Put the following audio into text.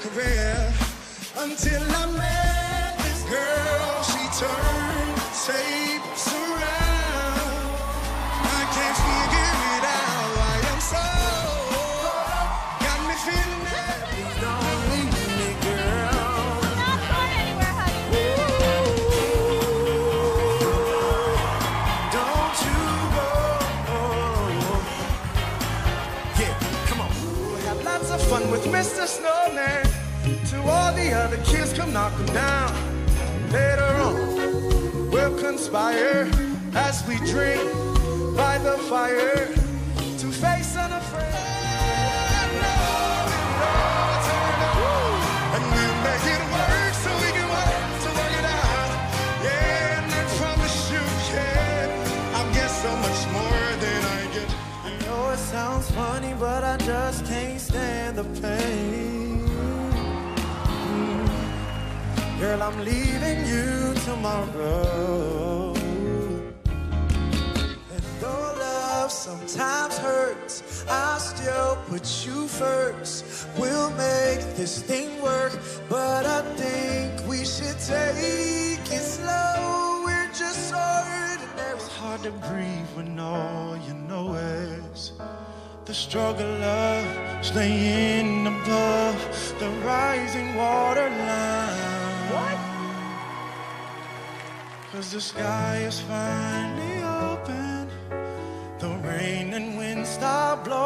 career until I met this girl. She turned tables around. I can't figure it out. Why I'm so got me feeling that. Don't me, girl. Not going anywhere, honey. Don't you go. Yeah, come on. Have lots of fun with Mr. Snowman. To all the other kids, come knock him down. Later on, we'll conspire as we drink by the fire to face unafraid. And we'll make it work so we can work work it out. Yeah, and I promise you, I'll get so much more than I get. I know it sounds funny, but I just can't stand the pain. Girl, I'm leaving you tomorrow. And though love sometimes hurts, I still put you first. We'll make this thing work, but I think we should take it slow. We're just ordinary. It's hard to breathe when all you know is the struggle of staying above the rising waterline. Cause the sky is finally open, the rain and wind stop blowing.